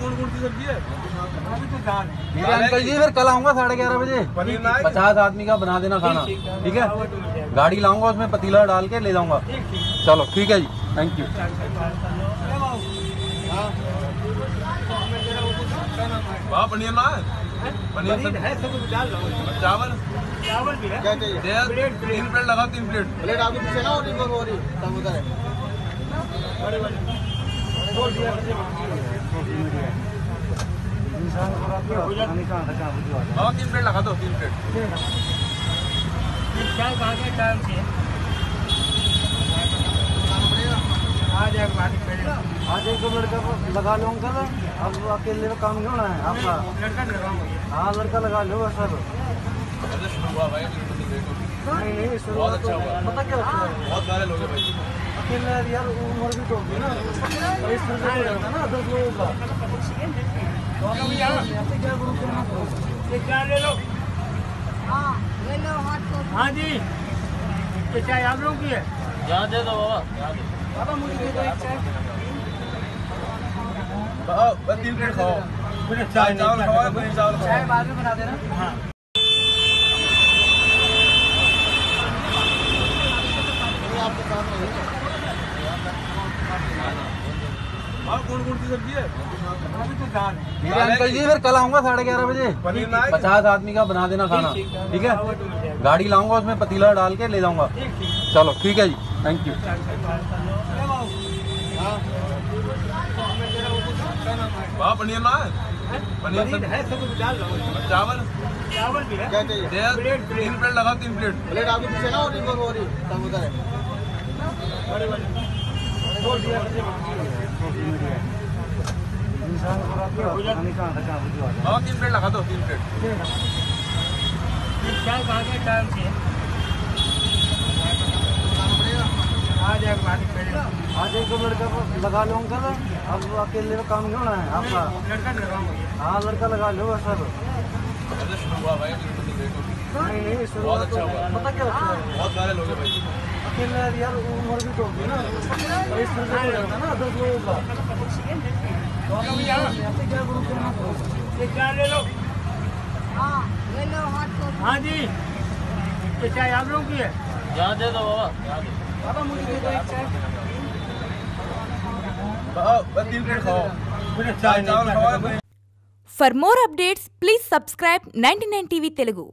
कौन कौन सी सब्ज़ी है है अंकल जी फिर कल आऊँगा साढ़े ग्यारह बजे। पचास आदमी का बना देना खाना। ठीक है? गाड़ी लाऊँगा उसमें पतीला डाल के ले जाऊँगा। चलो ठीक है जी। थैंक यू हाँ पनीर नान पनीर सब्ज़ी चावल? चावल भी है। क्या चाहिए? तीन प्लेट तीन प्लेट। प्लेट आपके पीछे ना और और सब उधर है। हाँ तीन प्लेट लगा दो तीन प्लेट चाय कहाँ के टाइम से आ जाएगा आज एक लड़का लगा लो अंकल अब अकेले में काम क्यों होना है आपका लड़का हाँ लड़का लगा लो सर नहीं नहीं बहुत अच्छा हुआ पता क्या होता है बहुत सारे लोग हैं भाई। अकेले यार उम्र भी तो होगी ना इस तरह से जाता ना दस लोगों का हाँ। जी ये चाय आप लोगों की है यहाँ दे दो बाबा बाबा मुझे दे एक चाय बस तीन प्लेट खाओ चाय चावल खाओ चाय बाद में बना देना हाँ हाँ कौन कौन सी सब्ज़ी है? है अंकल जी फिर कल आऊँगा साढ़े ग्यारह बजे। पचास आदमी का बना देना खाना। ठीक है? गाड़ी लाऊँगा उसमें पतीला डाल के ले जाऊँगा। चलो ठीक है जी। थैंक यू हाँ पनीर नान पनीर है सब डाल चावल? चावल भी है। क्या चाहिए? तीन प्लेट लगा तीन प्लेट। प्लेट आपके पीछे ना और और सब उधर है। हाँ तीन प्लेट लगा दो तीन प्लेट चाय कहाँ के टाइम से? आज एक लड़का लगा लो अंकल। अब अकेले में काम नहीं होना है? आपका। लड़का हाँ लड़का लगा लो सर अच्छा तो नहीं नहीं बहुत अच्छा हुआ। पता क्या बहुत सारे लोग हैं भाई। अकेले यार उम्र भी तो होगी ना। इस तरह से ना दस लोगों का। ले लो हाँ जी ये चाय आप लोगों की है यहाँ दे दो बाबा बाबा मुझे दे दो एक चाय For more updates, please subscribe 99 TV Telugu.